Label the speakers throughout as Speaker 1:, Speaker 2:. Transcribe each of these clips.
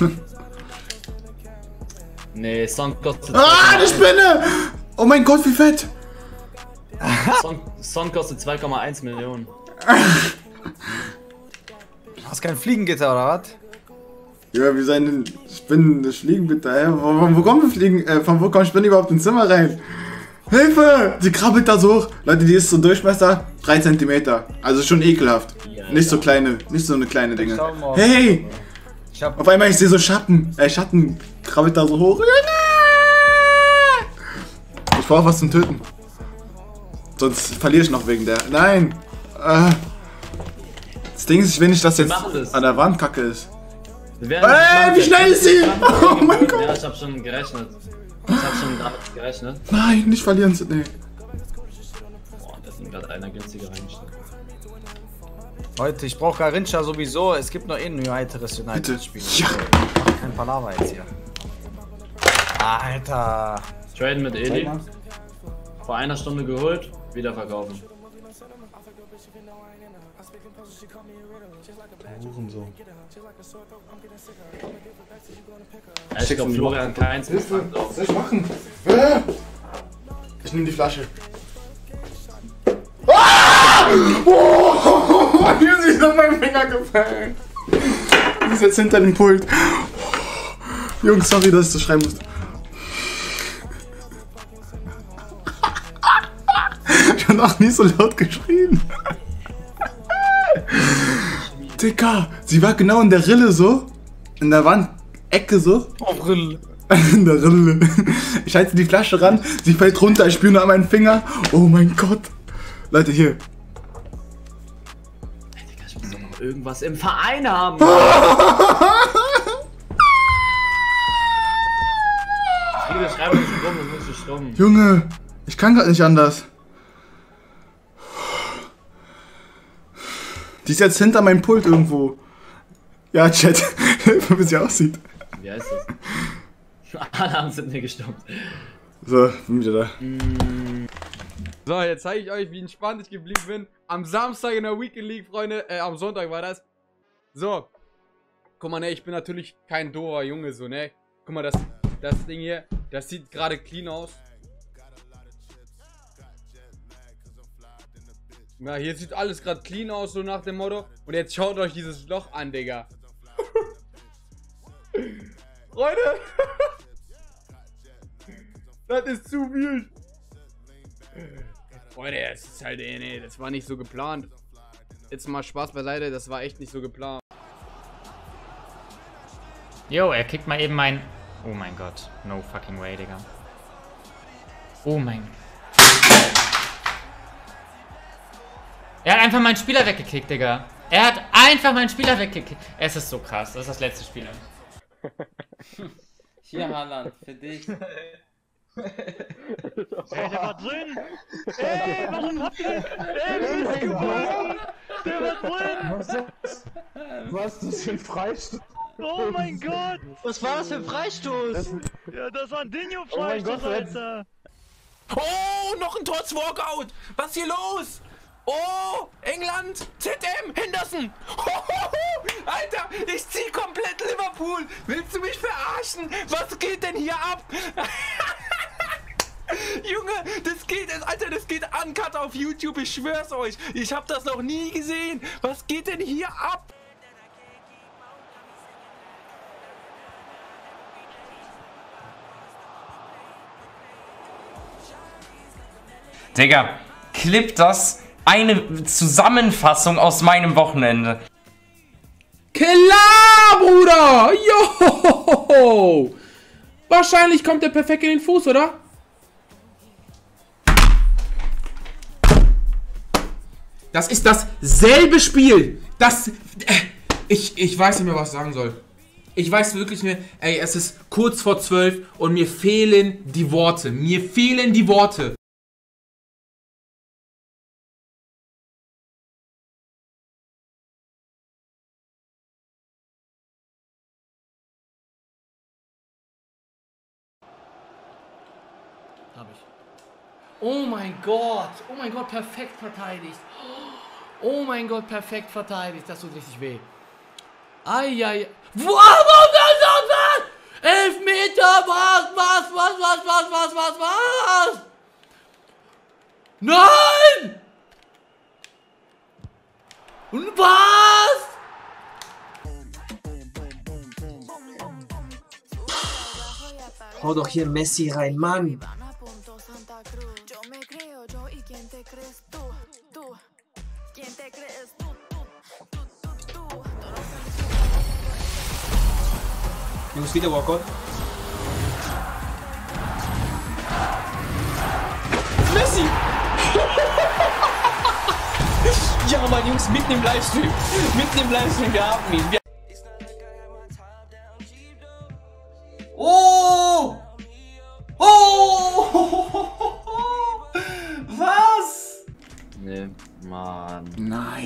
Speaker 1: Nee, Song kostet.
Speaker 2: Ah, die Spinne! Oh mein Gott, wie fett!
Speaker 1: Song, Song kostet 2,1 Millionen.
Speaker 3: Hast kein Fliegengitter oder was?
Speaker 2: Ja, wie seine Spinnen das Fliegengitter, hä? Von, von wo kommen die Fliegen, äh, von wo kommen Spinnen überhaupt ins Zimmer rein? Hilfe! Sie krabbelt da so hoch. Leute, die ist so Durchmesser 3 cm. Also schon ekelhaft.
Speaker 1: Ja,
Speaker 2: nicht
Speaker 1: ja.
Speaker 2: so kleine, nicht so eine kleine Dinge. Hey!
Speaker 3: Ich hab.
Speaker 2: Auf einmal ich sehe so Schatten. Äh, Schatten krabbelt da so hoch. Ich brauche was zum Töten. Sonst verliere ich noch wegen der. Nein! Äh. Das Ding ist, wenn ich das jetzt
Speaker 1: machen das.
Speaker 2: an der Wand kacke ist. Ey, wie schnell ist sie? Oh mein Gott.
Speaker 1: Ja, ich hab schon gerechnet. Ich hab schon damit gerechnet.
Speaker 2: Nein, nicht verlieren. Nee.
Speaker 1: Boah, da sind gerade einer günstiger reingestellt.
Speaker 3: Leute, ich brauche Garincha sowieso. Es gibt noch eh ein weiteres. United-Spiel.
Speaker 2: Ja.
Speaker 3: Kein Palaver jetzt hier. Alter.
Speaker 1: Traden mit Eli. Vor einer Stunde geholt, wieder verkaufen. Ja, ich glaube, Florian Keins ist
Speaker 2: Was soll ich machen? Ich nehme die Flasche. Ah! Oh, mir ist auf meinen Finger gefallen. Die ist jetzt hinter dem Pult. Jungs, sorry, dass ich das schreiben musste. Ich habe noch nie so laut geschrien. Dicker, sie war genau in der Rille so. In der Wandecke so.
Speaker 3: Auf Rill.
Speaker 2: In der Rille. Ich halte die Flasche ran, sie fällt runter, ich spüre nur an meinen Finger. Oh mein Gott. Leute, hier.
Speaker 1: Irgendwas im Verein haben. Viele schreiben uns rum, das muss ich stumm.
Speaker 2: Junge, ich kann gerade nicht anders. Die ist jetzt hinter meinem Pult irgendwo. Ja, Chat. Wie sie aussieht.
Speaker 1: Wie heißt das? Alle haben sind mir gestummt.
Speaker 2: So, bin wieder da.
Speaker 4: So, jetzt zeige ich euch, wie entspannt ich geblieben bin. Am Samstag in der Weekend League, Freunde. Äh, am Sonntag war das. So. Guck mal, ne, ich bin natürlich kein dober Junge, so, ne. Guck mal, das, das Ding hier, das sieht gerade clean aus. Ja, hier sieht alles gerade clean aus, so nach dem Motto. Und jetzt schaut euch dieses Loch an, Digga. Freunde! das ist zu wild. Freunde, das ist halt, ey, nee, das war nicht so geplant. Jetzt mal Spaß beiseite, das war echt nicht so geplant.
Speaker 5: Jo, er kickt mal eben mein... Oh mein Gott. No fucking way, Digga. Oh mein... Er hat einfach meinen Spieler weggekickt, Digga. Er hat einfach meinen Spieler weggekickt. Es ist so krass. Das ist das letzte Spiel.
Speaker 6: Hier, Haaland, für dich.
Speaker 7: Ey, der war drin! Ey, warum habt ihr. Ey, wie ist gewonnen? Der war drin!
Speaker 8: Was ist das für ein Freistoß?
Speaker 7: Oh mein Gott!
Speaker 6: Was war das für ein Freistoß?
Speaker 7: Ja, das war ein Dinho
Speaker 8: Oh mein
Speaker 7: Freistoß,
Speaker 8: Gott,
Speaker 7: Alter!
Speaker 9: Oh, noch ein Tor Walkout. Was ist hier los? Oh, England, ZM, Henderson. Hohoho, Alter, ich zieh komplett Liverpool. Willst du mich verarschen? Was geht denn hier ab? Junge, das geht, Alter, das geht uncut auf YouTube, ich schwör's euch. Ich hab das noch nie gesehen. Was geht denn hier ab?
Speaker 10: Digga, clip das eine Zusammenfassung aus meinem Wochenende.
Speaker 11: Klar, Bruder! Jo! Wahrscheinlich kommt der perfekt in den Fuß, oder? Das ist dasselbe Spiel. Das. Äh, ich, ich weiß nicht mehr, was ich sagen soll. Ich weiß wirklich nicht mehr. Ey, es ist kurz vor zwölf und mir fehlen die Worte. Mir fehlen die Worte.
Speaker 1: Hab ich.
Speaker 11: Oh mein Gott, oh mein Gott, perfekt verteidigt. Oh Oh mein Gott, perfekt verteidigt. Das tut richtig weh. Eieiei. Warum das das? Elf
Speaker 12: Meter, was, was, was, was, was, was, was, was? Nein! Und was?
Speaker 13: Hau doch hier Messi rein, Mann. Jungs, wieder Walkout. Messi! ja, Mann, Jungs, mitten im Livestream. Mitten im Livestream, wir haben ihn. Wir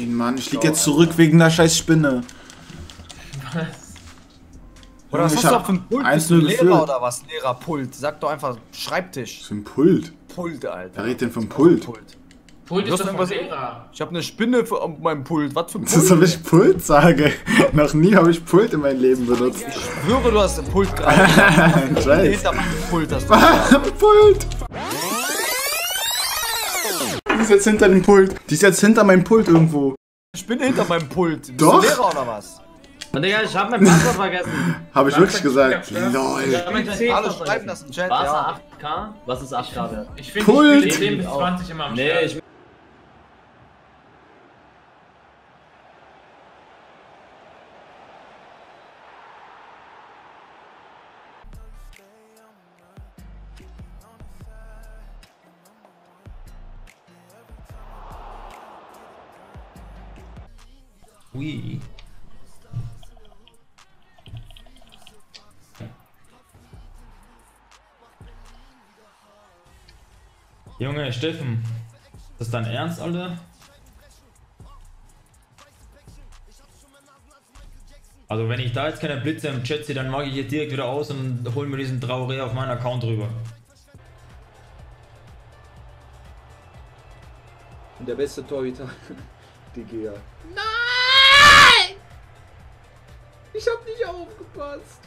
Speaker 2: Nein, Mann, ich lieg jetzt zurück wegen der scheiß Spinne.
Speaker 3: Oder was
Speaker 2: Ich
Speaker 3: hast du auf dem Pult?
Speaker 2: 1-0
Speaker 3: Bist du Lehrer
Speaker 2: geführt.
Speaker 3: oder was? Lehrer, Pult. Sag doch einfach Schreibtisch.
Speaker 2: Für ein Pult.
Speaker 3: Pult, Alter.
Speaker 2: Wer redet denn vom Pult?
Speaker 3: Pult.
Speaker 5: Pult ist doch
Speaker 3: irgendwas-
Speaker 5: Lehrer.
Speaker 3: Ich habe eine Spinne für- auf meinem Pult. Was für ein
Speaker 2: Das ist,
Speaker 3: Pult?
Speaker 2: ob ich Pult sage. Noch nie habe ich Pult in meinem Leben benutzt.
Speaker 3: Ich schwöre, du hast ein Pult gerade.
Speaker 2: Scheiß.
Speaker 3: Hinter meinem Pult hast du.
Speaker 2: Pult! Die ist jetzt hinter dem Pult. Die ist jetzt hinter meinem Pult irgendwo.
Speaker 3: Ich bin hinter meinem Pult. Bist
Speaker 2: Doch.
Speaker 3: du Lehrer oder was?
Speaker 1: Und Digga, ich hab mein Passwort vergessen.
Speaker 2: Habe ich wirklich gesagt.
Speaker 1: Ich
Speaker 2: Lol.
Speaker 1: hab mein
Speaker 3: Alle schreiben das im Chat,
Speaker 1: Was
Speaker 3: ja.
Speaker 1: 8K? Was ist 8K wert?
Speaker 5: Ich finde,
Speaker 2: Pult.
Speaker 5: ich spiele 10 bis 20 immer am
Speaker 1: Nee,
Speaker 5: Start.
Speaker 1: ich
Speaker 10: Ui.
Speaker 14: Junge, Steffen, das ist dein Ernst, Alter? Also wenn ich da jetzt keine Blitze im Chat sehe, dann mag ich jetzt direkt wieder aus und hol mir diesen Traoré auf meinen Account rüber.
Speaker 15: Und der beste Torhüter, die Gea.
Speaker 11: Nein! Ich hab nicht aufgepasst.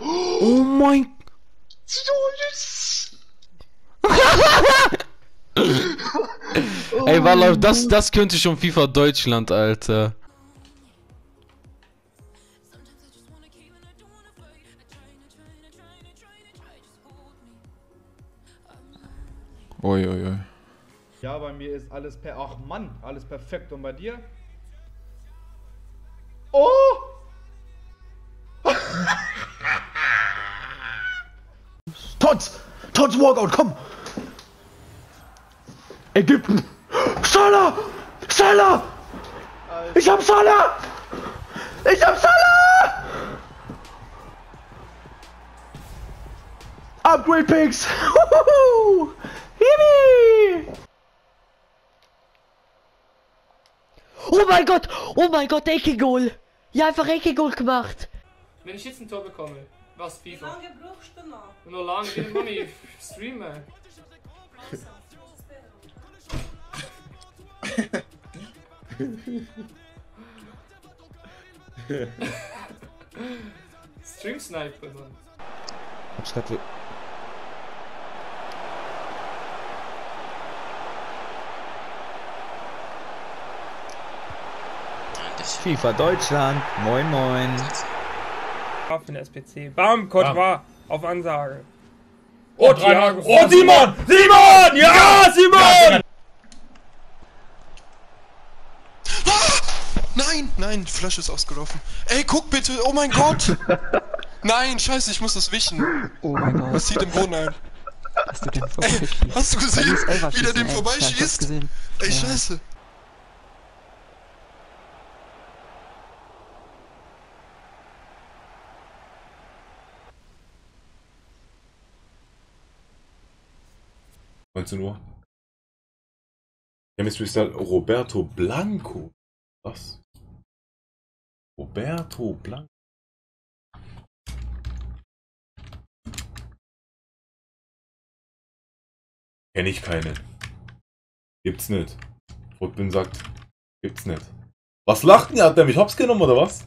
Speaker 16: Oh mein... Ey, Walla, das, das könnte schon FIFA Deutschland, Alter. Ui, ui, ui.
Speaker 17: Ja, bei mir ist alles per. Ach Mann, alles perfekt. Und bei dir? Oh!
Speaker 18: Tots! Tots Walkout, komm! Ägypten! Salah! Salah! Ich hab Salah! Ich hab Salah! Upgrade Picks! Huhuhu!
Speaker 19: Oh mein Gott! Oh mein Gott, Ecke-Goal! Ja, einfach Ecke-Goal gemacht!
Speaker 20: Wenn ich jetzt ein Tor bekomme, was FIFA? Wie lange brauchst du noch? Nur lange, wie lange ich streame. Stream Sniper dann.
Speaker 16: Hab's grad Deutsch, FIFA Deutschland. Moin, moin.
Speaker 21: Waffen SPC. Bam, Kotwa, auf Ansage.
Speaker 14: Oh, oh, Simon! Simon! Simon! Ja, Simon! Ah!
Speaker 22: Nein, nein, die Flasche ist ausgelaufen. Ey, guck bitte, oh mein Gott! Nein, scheiße, ich muss das wischen.
Speaker 23: Oh mein Gott.
Speaker 22: Was sieht im Boden ein.
Speaker 23: Hast du, den
Speaker 22: Ey, hast du gesehen, wie der dem vorbeischießt? Ey, scheiße.
Speaker 24: 19 Uhr. Der Mystery Roberto Blanco. Was? Roberto Blanco. Kenne ich keine. Gibt's nicht. Rückbin sagt, gibt's nicht. Was lacht denn? Hat der mich hops genommen oder was?